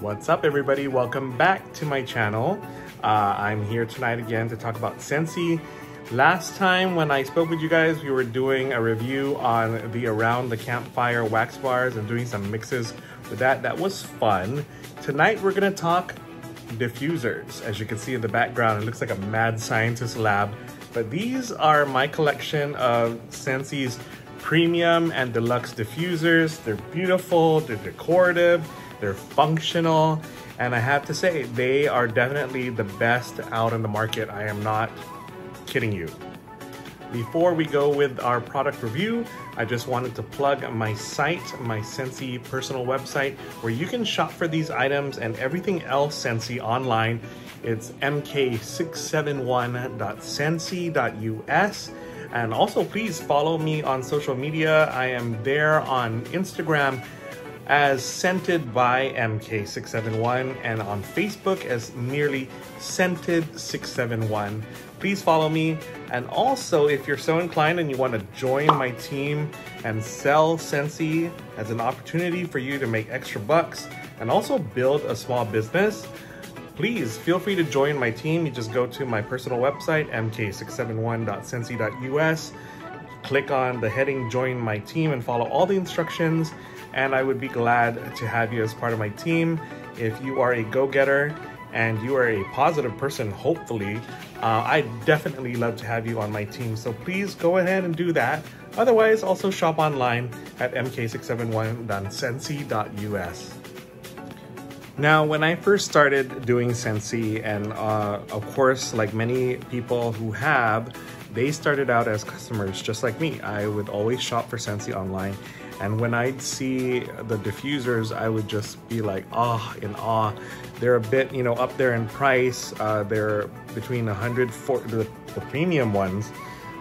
What's up everybody? Welcome back to my channel. Uh, I'm here tonight again to talk about Scentsy. Last time when I spoke with you guys, we were doing a review on the Around the Campfire wax bars and doing some mixes with that. That was fun. Tonight we're gonna talk diffusers. As you can see in the background, it looks like a mad scientist lab. But these are my collection of Scentsy's premium and deluxe diffusers. They're beautiful, they're decorative, they're functional, and I have to say, they are definitely the best out in the market. I am not kidding you. Before we go with our product review, I just wanted to plug my site, my Scentsy personal website, where you can shop for these items and everything else Scentsy online. It's mk671.scentsy.us. And also, please follow me on social media. I am there on Instagram as Scented by MK671 and on Facebook as merely Scented671. Please follow me. And also, if you're so inclined and you want to join my team and sell Scentsy as an opportunity for you to make extra bucks and also build a small business, please feel free to join my team. You just go to my personal website, mk671.scentsy.us, click on the heading Join My Team and follow all the instructions and I would be glad to have you as part of my team. If you are a go-getter and you are a positive person, hopefully, uh, I definitely love to have you on my team. So please go ahead and do that. Otherwise, also shop online at mk671.scentsy.us. Now, when I first started doing Scentsy, and uh, of course, like many people who have, they started out as customers just like me. I would always shop for Scentsy online and when I'd see the diffusers, I would just be like, ah, oh, in awe. They're a bit, you know, up there in price. Uh, they're between 140, the, the premium ones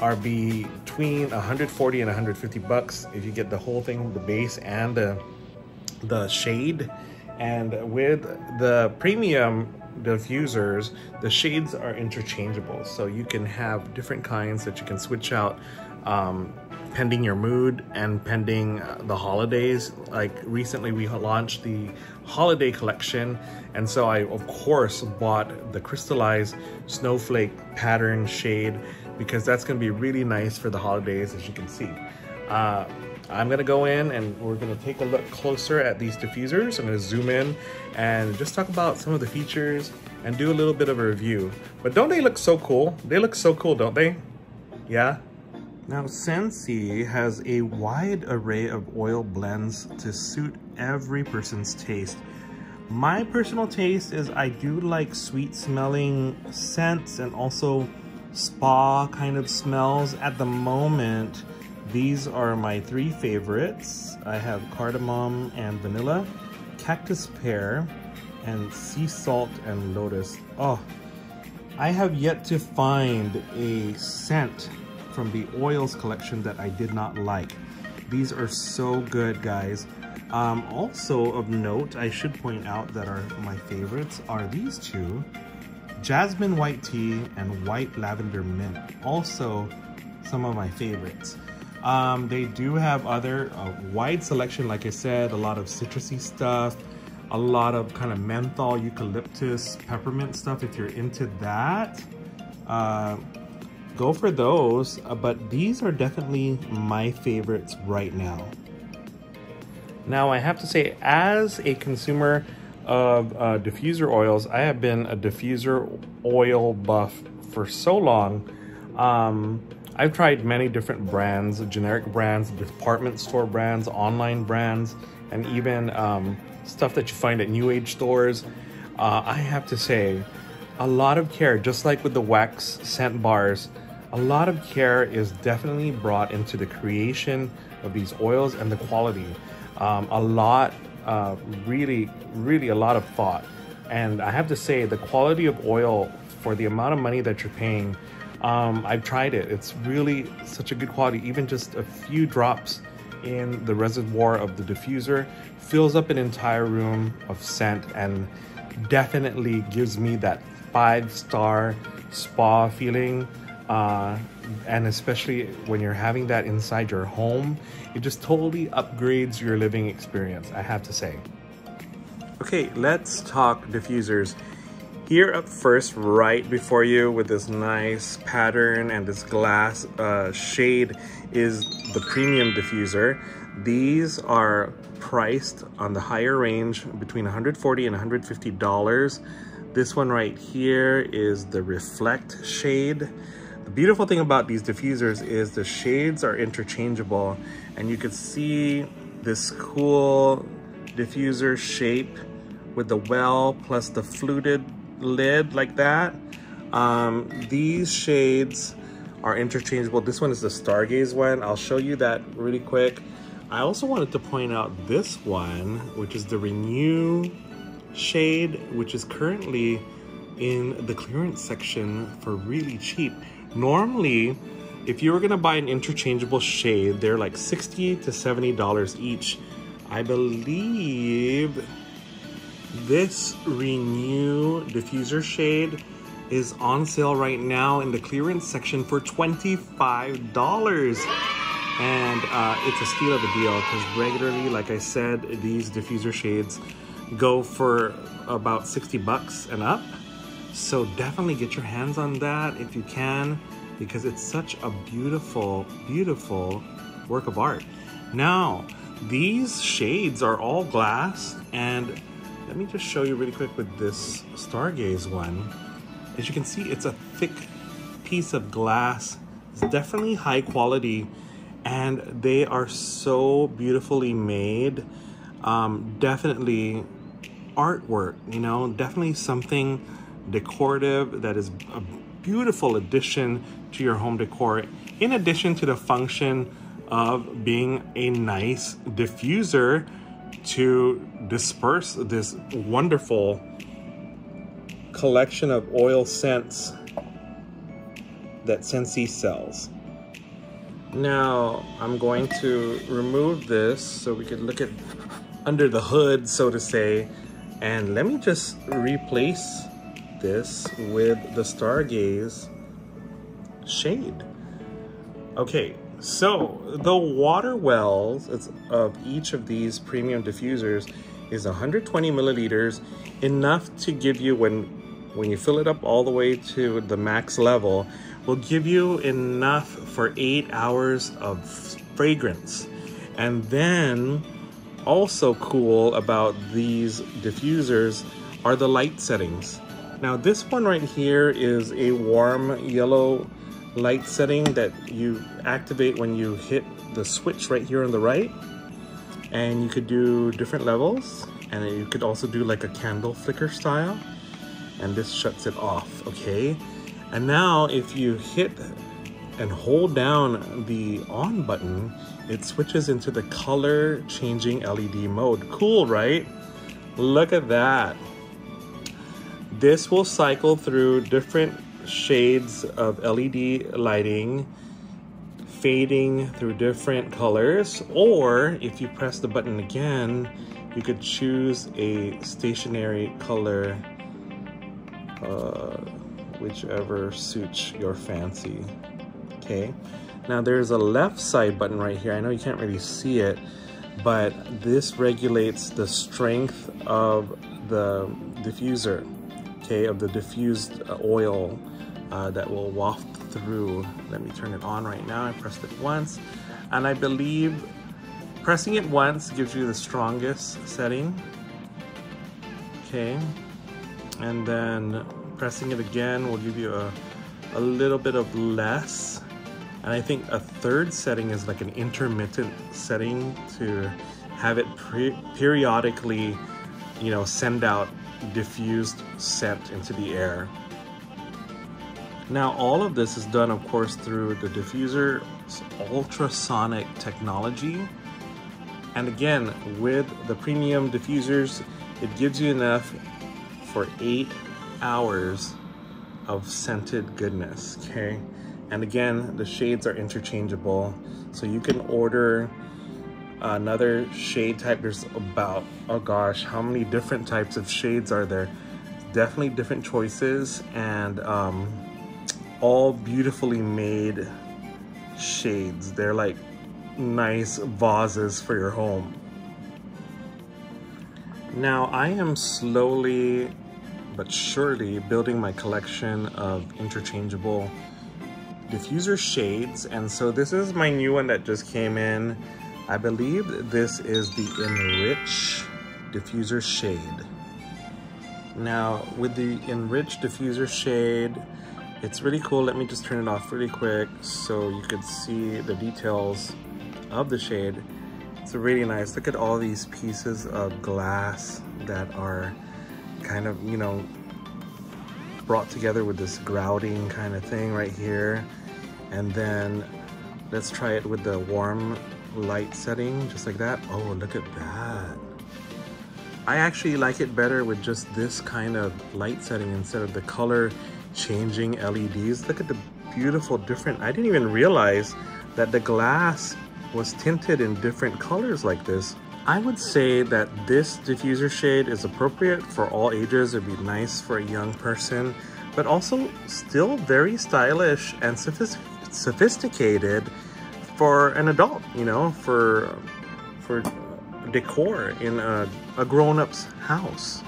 are between 140 and 150 bucks if you get the whole thing, the base and the, the shade. And with the premium diffusers, the shades are interchangeable. So you can have different kinds that you can switch out um, pending your mood and pending uh, the holidays. Like recently we launched the holiday collection and so I of course bought the crystallized snowflake pattern shade because that's gonna be really nice for the holidays as you can see. Uh, I'm gonna go in and we're gonna take a look closer at these diffusers. I'm gonna zoom in and just talk about some of the features and do a little bit of a review. But don't they look so cool? They look so cool, don't they? Yeah? Now Scentsy has a wide array of oil blends to suit every person's taste. My personal taste is I do like sweet smelling scents and also spa kind of smells. At the moment, these are my three favorites. I have cardamom and vanilla, cactus pear, and sea salt and lotus. Oh, I have yet to find a scent from the oils collection that I did not like. These are so good, guys. Um, also of note, I should point out that our my favorites are these two, Jasmine White Tea and White Lavender Mint. Also, some of my favorites. Um, they do have other uh, wide selection, like I said, a lot of citrusy stuff, a lot of kind of menthol, eucalyptus, peppermint stuff if you're into that. Uh, go for those, uh, but these are definitely my favorites right now. Now I have to say, as a consumer of uh, diffuser oils, I have been a diffuser oil buff for so long. Um, I've tried many different brands, generic brands, department store brands, online brands, and even um, stuff that you find at new age stores. Uh, I have to say, a lot of care, just like with the wax scent bars, a lot of care is definitely brought into the creation of these oils and the quality. Um, a lot, uh, really, really a lot of thought. And I have to say, the quality of oil for the amount of money that you're paying, um, I've tried it. It's really such a good quality. Even just a few drops in the reservoir of the diffuser fills up an entire room of scent and definitely gives me that five star spa feeling uh, and especially when you're having that inside your home, it just totally upgrades your living experience, I have to say. Okay, let's talk diffusers. Here up first, right before you with this nice pattern and this glass uh, shade is the premium diffuser. These are priced on the higher range between 140 and 150 dollars. This one right here is the reflect shade. The beautiful thing about these diffusers is the shades are interchangeable and you can see this cool diffuser shape with the well plus the fluted lid like that. Um, these shades are interchangeable. This one is the Stargaze one. I'll show you that really quick. I also wanted to point out this one, which is the Renew shade, which is currently in the clearance section for really cheap. Normally, if you were gonna buy an interchangeable shade, they're like 60 to $70 each. I believe this Renew diffuser shade is on sale right now in the clearance section for $25. And uh, it's a steal of a deal because regularly, like I said, these diffuser shades go for about 60 bucks and up. So definitely get your hands on that if you can because it's such a beautiful, beautiful work of art. Now, these shades are all glass and let me just show you really quick with this Stargaze one. As you can see, it's a thick piece of glass. It's definitely high quality and they are so beautifully made. Um, definitely artwork, you know, definitely something decorative that is a beautiful addition to your home decor in addition to the function of being a nice diffuser to disperse this wonderful collection of oil scents that Scentsy sells. Now I'm going to remove this so we can look at under the hood, so to say. And let me just replace this with the Stargaze shade. Okay, so the water wells of each of these premium diffusers is 120 milliliters, enough to give you, when, when you fill it up all the way to the max level, will give you enough for eight hours of fragrance. And then also cool about these diffusers are the light settings. Now this one right here is a warm yellow light setting that you activate when you hit the switch right here on the right. And you could do different levels and you could also do like a candle flicker style. And this shuts it off, okay? And now if you hit and hold down the on button, it switches into the color changing LED mode. Cool, right? Look at that. This will cycle through different shades of LED lighting, fading through different colors, or if you press the button again, you could choose a stationary color, uh, whichever suits your fancy, okay? Now there's a left side button right here. I know you can't really see it, but this regulates the strength of the diffuser of the diffused uh, oil uh, that will waft through. Let me turn it on right now. I pressed it once, and I believe pressing it once gives you the strongest setting. Okay, and then pressing it again will give you a, a little bit of less. And I think a third setting is like an intermittent setting to have it periodically, you know, send out diffused scent into the air. Now all of this is done of course through the diffuser ultrasonic technology. And again, with the premium diffusers, it gives you enough for eight hours of scented goodness, okay? And again, the shades are interchangeable. So you can order another shade type. There's about, oh gosh, how many different types of shades are there? Definitely different choices and um, all beautifully made shades. They're like nice vases for your home. Now I am slowly but surely building my collection of interchangeable diffuser shades. And so this is my new one that just came in. I believe this is the Enrich diffuser shade. Now with the Enrich diffuser shade, it's really cool. Let me just turn it off really quick so you could see the details of the shade. It's really nice. Look at all these pieces of glass that are kind of, you know, brought together with this grouting kind of thing right here. And then let's try it with the warm light setting, just like that. Oh, look at that. I actually like it better with just this kind of light setting instead of the color changing LEDs. Look at the beautiful different, I didn't even realize that the glass was tinted in different colors like this. I would say that this diffuser shade is appropriate for all ages. It'd be nice for a young person, but also still very stylish and sophisticated for an adult, you know, for, for decor in a, a grown-up's house.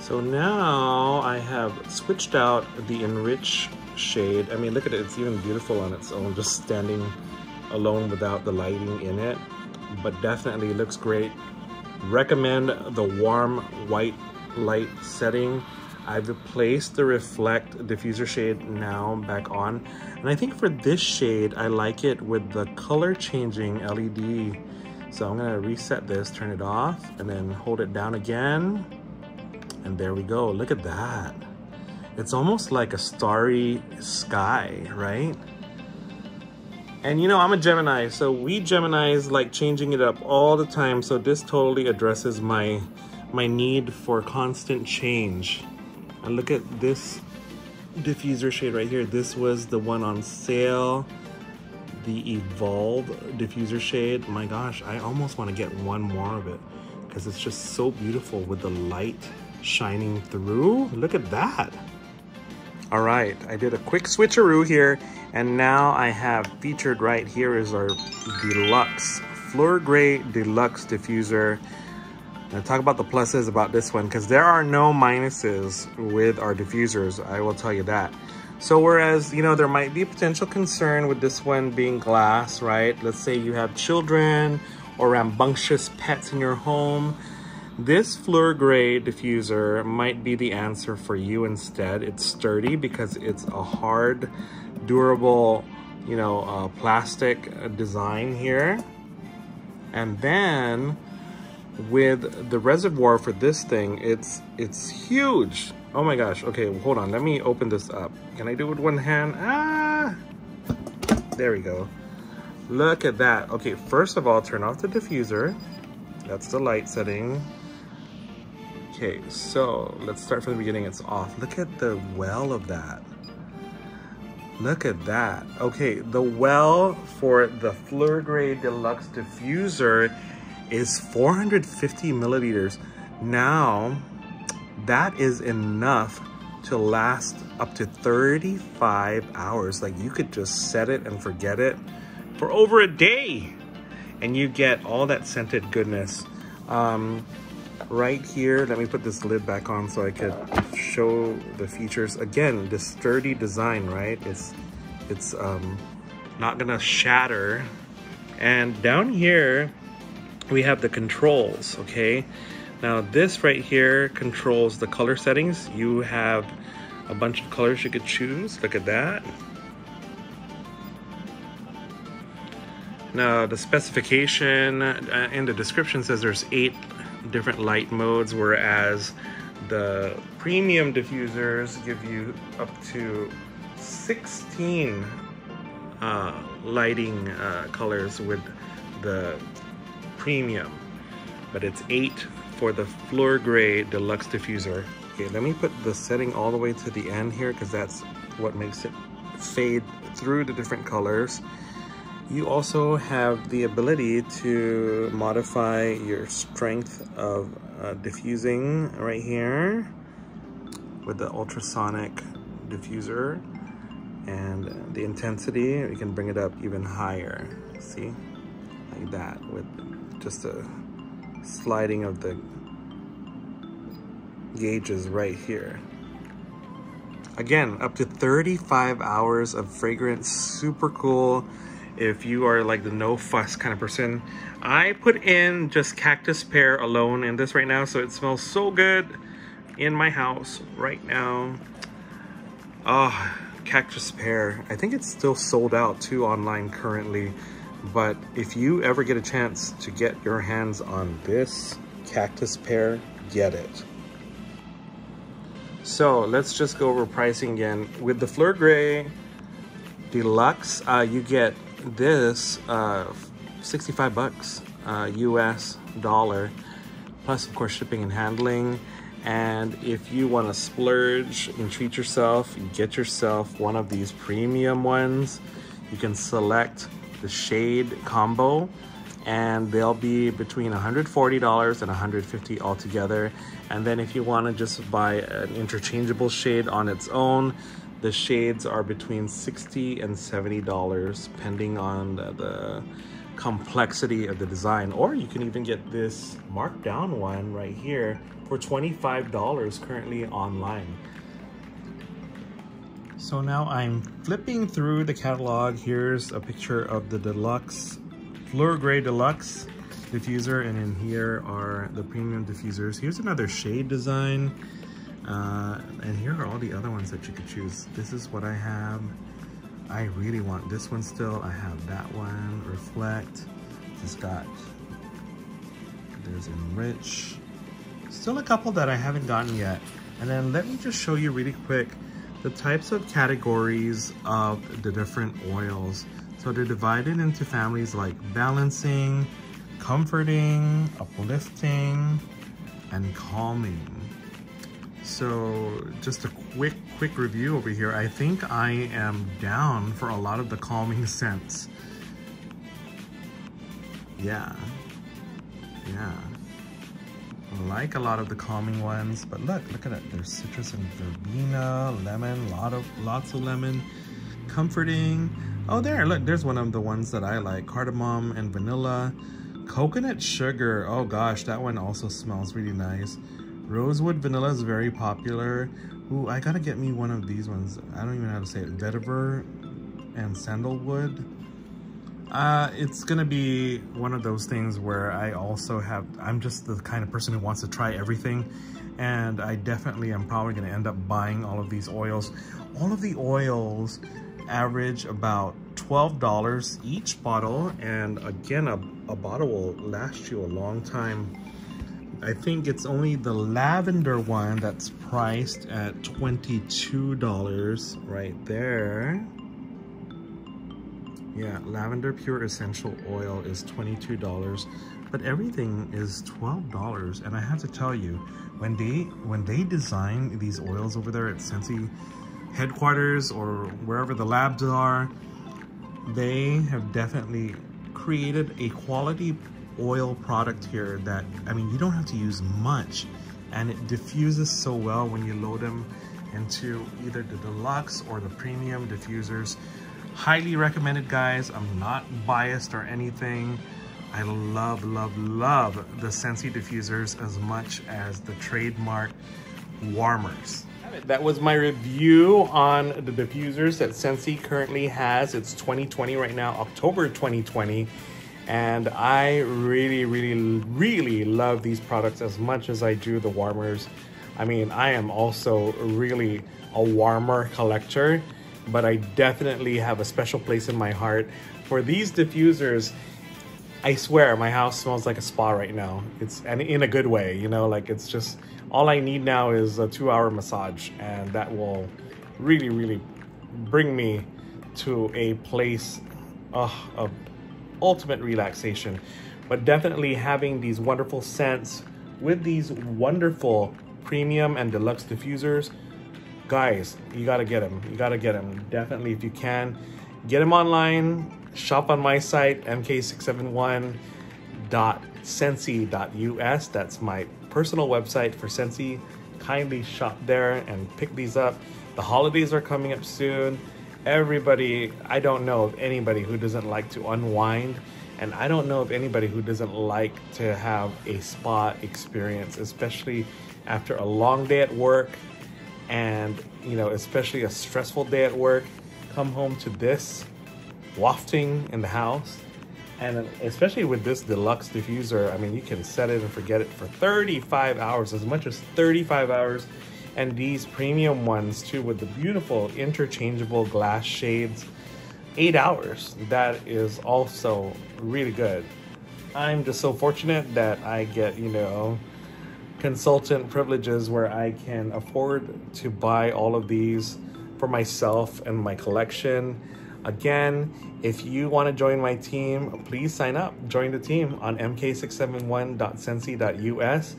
So now I have switched out the Enrich shade. I mean, look at it, it's even beautiful on its own, just standing alone without the lighting in it, but definitely looks great. Recommend the warm white light setting. I've replaced the reflect diffuser shade now back on. And I think for this shade, I like it with the color changing LED. So I'm gonna reset this, turn it off, and then hold it down again and there we go, look at that. It's almost like a starry sky, right? And you know, I'm a Gemini, so we Geminis like changing it up all the time. So this totally addresses my, my need for constant change. And look at this diffuser shade right here. This was the one on sale. The Evolve diffuser shade. My gosh, I almost want to get one more of it because it's just so beautiful with the light shining through. Look at that. All right, I did a quick switcheroo here, and now I have featured right here is our deluxe Fleur Gray Deluxe Diffuser. Now talk about the pluses about this one, because there are no minuses with our diffusers, I will tell you that. So whereas, you know, there might be potential concern with this one being glass, right? Let's say you have children or rambunctious pets in your home. This Fleur Gray diffuser might be the answer for you instead. It's sturdy because it's a hard, durable, you know, uh, plastic design here. And then with the reservoir for this thing, it's it's huge. Oh my gosh. Okay, hold on. Let me open this up. Can I do it with one hand? Ah! There we go. Look at that. Okay, first of all, turn off the diffuser. That's the light setting. Okay, so let's start from the beginning. It's off. Look at the well of that. Look at that. Okay, the well for the Fleur Gray Deluxe Diffuser is 450 milliliters. Now, that is enough to last up to 35 hours. Like you could just set it and forget it for over a day and you get all that scented goodness. Um, right here let me put this lid back on so I could show the features again the sturdy design right it's it's um, not gonna shatter and down here we have the controls okay? Now this right here controls the color settings. You have a bunch of colors you could choose. Look at that. Now the specification uh, in the description says there's eight different light modes, whereas the premium diffusers give you up to 16 uh, lighting uh, colors with the premium, but it's eight for the Fleur Gray Deluxe Diffuser. Okay, let me put the setting all the way to the end here because that's what makes it fade through the different colors. You also have the ability to modify your strength of uh, diffusing right here with the ultrasonic diffuser and the intensity, you can bring it up even higher. See, like that with just a sliding of the gauges right here. Again, up to 35 hours of fragrance, super cool. If you are like the no fuss kind of person, I put in just cactus pear alone in this right now, so it smells so good in my house right now. Oh, cactus pear. I think it's still sold out too online currently, but if you ever get a chance to get your hands on this cactus pear, get it. So let's just go over pricing again. With the Fleur Gray Deluxe, uh, you get this uh, 65 bucks uh, US dollar, plus of course shipping and handling. And if you want to splurge and treat yourself, you get yourself one of these premium ones. You can select the shade combo and they'll be between $140 and 150 altogether. And then if you want to just buy an interchangeable shade on its own, the shades are between 60 and $70 depending on the, the complexity of the design. Or you can even get this marked down one right here for $25 currently online. So now I'm flipping through the catalog. Here's a picture of the deluxe Fleur Gray Deluxe diffuser and in here are the premium diffusers. Here's another shade design uh, and here are all the other ones that you could choose. This is what I have. I really want this one still. I have that one, Reflect. Just got, there's Enrich. Still a couple that I haven't gotten yet. And then let me just show you really quick the types of categories of the different oils. So they're divided into families like balancing, comforting, uplifting, and calming. So just a quick, quick review over here. I think I am down for a lot of the calming scents. Yeah, yeah. Like a lot of the calming ones, but look, look at it. There's citrus and verbena, lemon, lot of, lots of lemon, comforting, Oh, there, look, there's one of the ones that I like. Cardamom and vanilla. Coconut sugar. Oh gosh, that one also smells really nice. Rosewood vanilla is very popular. Ooh, I gotta get me one of these ones. I don't even know how to say it. Vetiver and sandalwood. Uh, it's gonna be one of those things where I also have, I'm just the kind of person who wants to try everything. And I definitely am probably gonna end up buying all of these oils. All of the oils average about $12 each bottle. And again, a, a bottle will last you a long time. I think it's only the lavender one that's priced at $22 right there. Yeah, lavender pure essential oil is $22, but everything is $12. And I have to tell you, when they when they design these oils over there at Scentsy, headquarters or wherever the labs are, they have definitely created a quality oil product here that, I mean, you don't have to use much and it diffuses so well when you load them into either the deluxe or the premium diffusers. Highly recommended, guys. I'm not biased or anything. I love, love, love the Scentsy diffusers as much as the trademark warmers that was my review on the diffusers that Scentsy currently has. It's 2020 right now, October 2020. And I really, really, really love these products as much as I do the warmers. I mean, I am also really a warmer collector, but I definitely have a special place in my heart for these diffusers. I swear my house smells like a spa right now. It's and in a good way, you know, like it's just all I need now is a two hour massage and that will really, really bring me to a place uh, of ultimate relaxation. But definitely having these wonderful scents with these wonderful premium and deluxe diffusers, guys, you gotta get them. You gotta get them. Definitely, if you can, get them online. Shop on my site, mk671.scentsy.us. That's my personal website for Scentsy. Kindly shop there and pick these up. The holidays are coming up soon. Everybody, I don't know of anybody who doesn't like to unwind. And I don't know of anybody who doesn't like to have a spa experience, especially after a long day at work and, you know, especially a stressful day at work, come home to this wafting in the house. And especially with this deluxe diffuser, I mean, you can set it and forget it for 35 hours, as much as 35 hours. And these premium ones too, with the beautiful interchangeable glass shades, eight hours. That is also really good. I'm just so fortunate that I get, you know, consultant privileges where I can afford to buy all of these for myself and my collection. Again, if you want to join my team, please sign up. Join the team on mk671.scentsy.us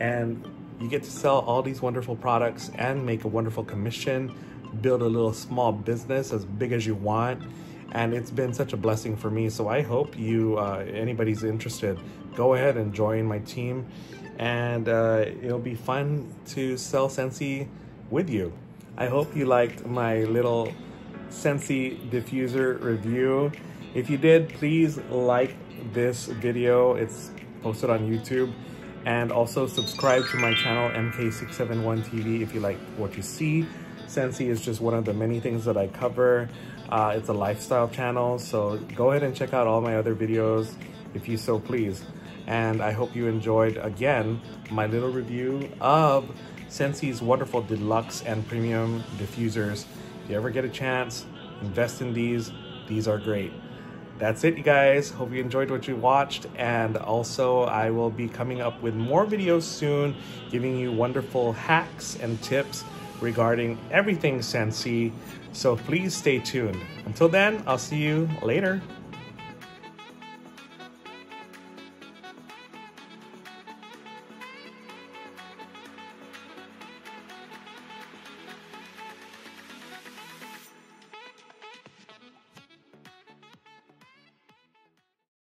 and you get to sell all these wonderful products and make a wonderful commission, build a little small business as big as you want and it's been such a blessing for me. So I hope you, uh, anybody's interested, go ahead and join my team, and uh, it'll be fun to sell Scentsy with you. I hope you liked my little Scentsy diffuser review. If you did, please like this video. It's posted on YouTube. And also subscribe to my channel, MK671TV, if you like what you see. Scentsy is just one of the many things that I cover. Uh, it's a lifestyle channel, so go ahead and check out all my other videos if you so please. And I hope you enjoyed, again, my little review of Scentsy's wonderful deluxe and premium diffusers. If you ever get a chance, invest in these. These are great. That's it, you guys. Hope you enjoyed what you watched. And also, I will be coming up with more videos soon, giving you wonderful hacks and tips regarding everything Scentsy. So please stay tuned. Until then, I'll see you later.